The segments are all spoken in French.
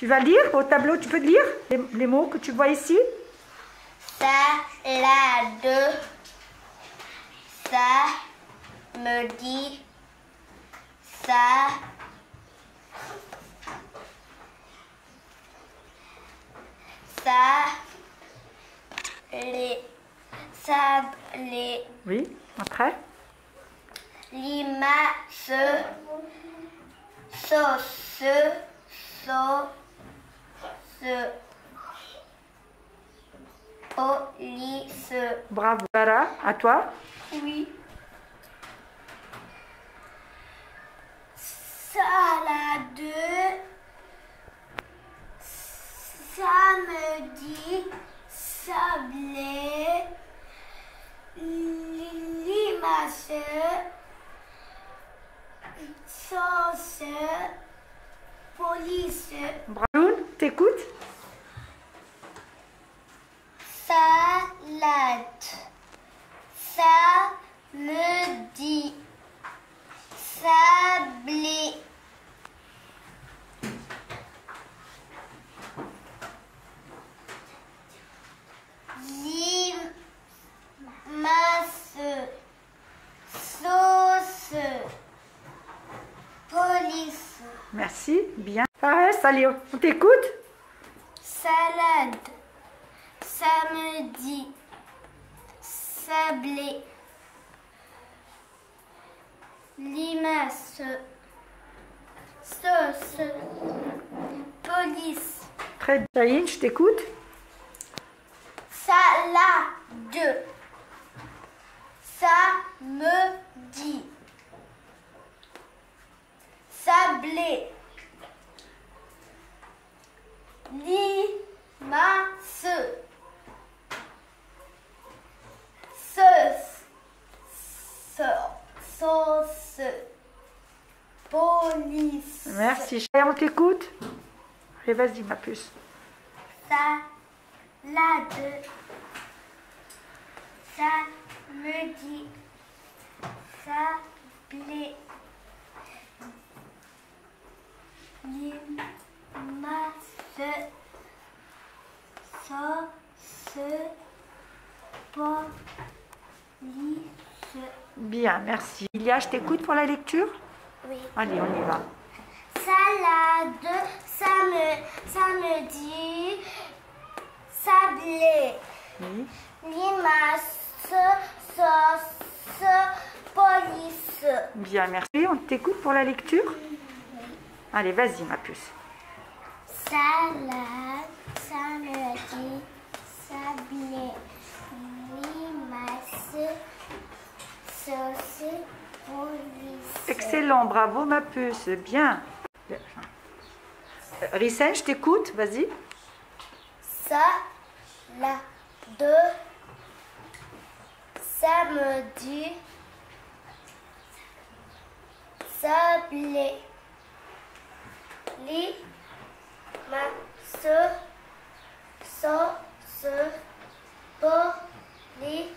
Tu vas lire au tableau, tu peux lire les, les mots que tu vois ici? Salade. Ça me dit. Ça. Ça. Les. Sablé. Oui, après? Limace. Sauce. Sauce. Police. Bravo. Lara, à toi Oui. Salade. Samedi. Sablé. Limace. Sauce. Police. Bravo, t'écoutes? Salade. Samedi. Sablé. Limace. Sauce. Police. Merci, bien. Fares, allez, on t'écoute Salade. Samedi. Sablé. Limace. Sauce. Police. Très bien. Je t'écoute Salade. Samedi. Sablé. Limace. Sauce. Sauce. Sauce. Police. Merci. On t'écoute? Allez, vas-y, ma puce. Salade. Samedi. Sablé. Limace. Sauce. Police. Bien, merci. Ilia, je t'écoute pour la lecture? Oui. Allez, on y va. Samedi, sablé, Oui. limace, sauce, police. Bien, merci. On t'écoute pour la lecture Allez, vas-y, ma puce. Salade, samedi, sablé, limace, sauce, police. Excellent, bravo, ma puce. Bien. Risen, je t'écoute, vas-y. Salade, samedi, sablé, limace, sauce, police.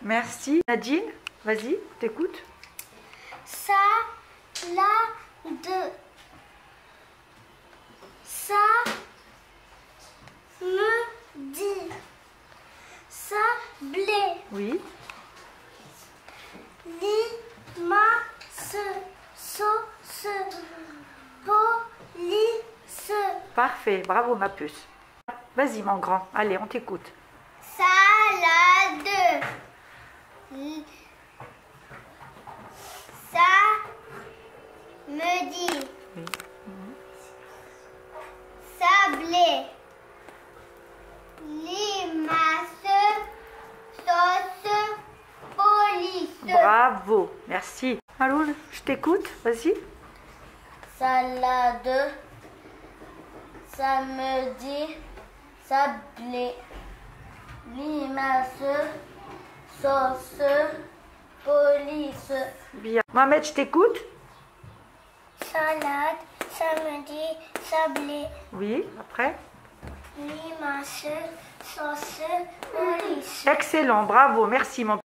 Merci. Nadine, vas-y, t'écoute. Salade, samedi, sablé. Oui. Limace, sauce, police. Parfait, bravo, ma puce. Vas-y, mon grand. Allez, on t'écoute. Salade. L- Samedi. Oui. Limace, sauce, police. Bravo, merci. Allô, je t'écoute, vas-y. Salade, samedi, sablé, limace, sauce, police. Bien. Mohamed, je t'écoute. Salade, sablé, Oui, après. limace, sauce. Excellent, bravo, merci, mon